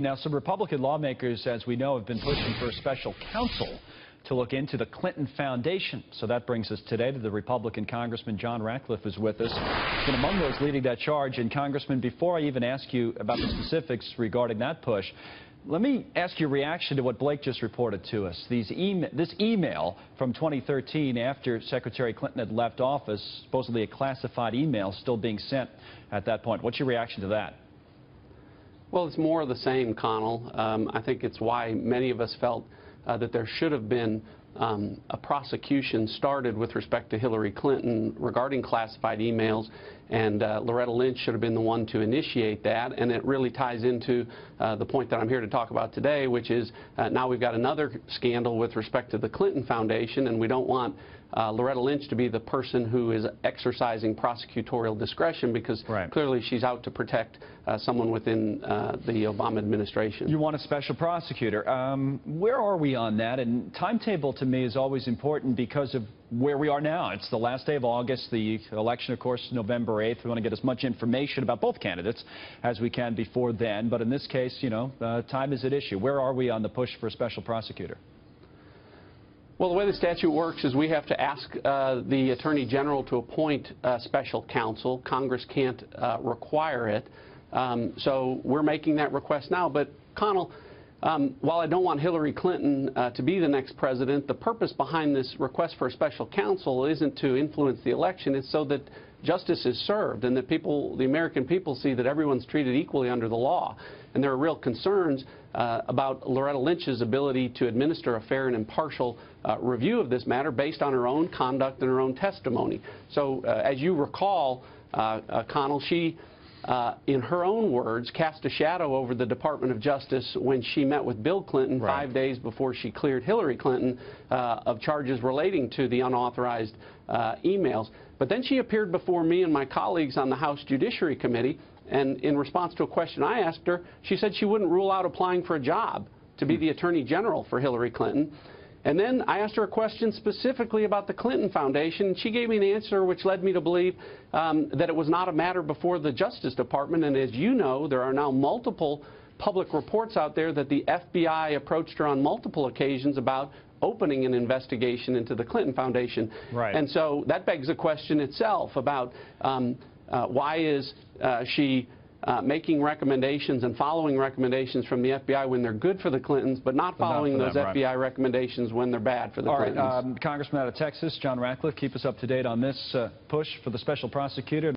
Now, some Republican lawmakers, as we know, have been pushing for a special counsel to look into the Clinton Foundation. So that brings us today to the Republican Congressman John Ratcliffe is with us. And among those leading that charge. And Congressman, before I even ask you about the specifics regarding that push, let me ask your reaction to what Blake just reported to us. Email, this email from 2013 after Secretary Clinton had left office, supposedly a classified email still being sent at that point. What's your reaction to that? Well, it's more of the same, Connell. Um, I think it's why many of us felt uh, that there should have been um, a prosecution started with respect to Hillary Clinton regarding classified emails, and uh, Loretta Lynch should have been the one to initiate that. And it really ties into uh, the point that I'm here to talk about today, which is uh, now we've got another scandal with respect to the Clinton Foundation, and we don't want uh, Loretta Lynch to be the person who is exercising prosecutorial discretion because right. clearly she's out to protect uh, someone within uh, the Obama administration. You want a special prosecutor. Um, where are we on that? And timetable to me is always important because of where we are now. It's the last day of August. The election, of course, November 8th. We want to get as much information about both candidates as we can before then. But in this case, you know, uh, time is at issue. Where are we on the push for a special prosecutor? Well, the way the statute works is we have to ask uh, the Attorney General to appoint a special counsel. Congress can't uh, require it. Um, so we're making that request now. But, Connell, um, while I don't want Hillary Clinton uh, to be the next president, the purpose behind this request for a special counsel isn't to influence the election. It's so that justice is served and that people, the American people see that everyone's treated equally under the law. And there are real concerns uh, about Loretta Lynch's ability to administer a fair and impartial uh, review of this matter based on her own conduct and her own testimony. So uh, as you recall, uh, uh, Connell, she uh, in her own words, cast a shadow over the Department of Justice when she met with Bill Clinton right. five days before she cleared Hillary Clinton uh, of charges relating to the unauthorized uh, emails. But then she appeared before me and my colleagues on the House Judiciary Committee, and in response to a question I asked her, she said she wouldn't rule out applying for a job to be hmm. the Attorney General for Hillary Clinton. And then I asked her a question specifically about the Clinton Foundation. She gave me an answer which led me to believe um, that it was not a matter before the Justice Department. And as you know, there are now multiple public reports out there that the FBI approached her on multiple occasions about opening an investigation into the Clinton Foundation. Right. And so that begs a question itself about um, uh, why is uh, she uh, making recommendations and following recommendations from the FBI when they're good for the Clintons, but not following those them, FBI right. recommendations when they're bad for the All Clintons. All right, um, Congressman out of Texas, John Ratcliffe, keep us up to date on this uh, push for the special prosecutor.